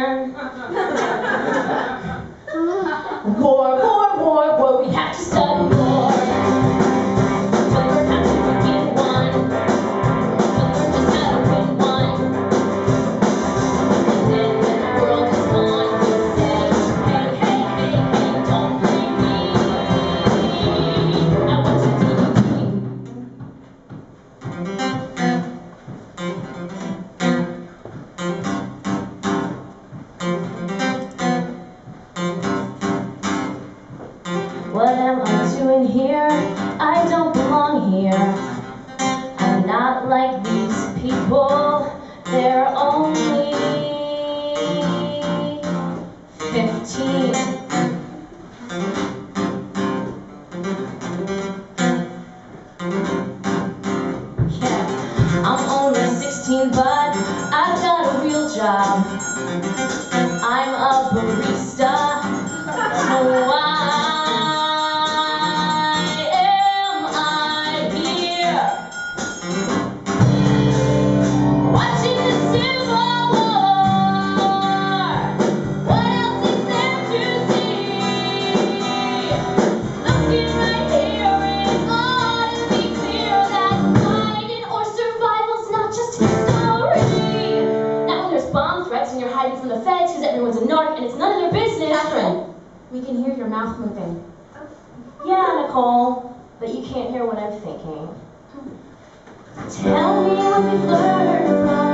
there. more, more, more, what we have to study war. I don't belong here. I'm not like these people. They're only 15. Yeah. I'm only 16, but I've got a real job. I'm a barista. and it's none of your business. Catherine, we can hear your mouth moving. Yeah, Nicole, but you can't hear what I'm thinking. Hmm. Tell me how we learn from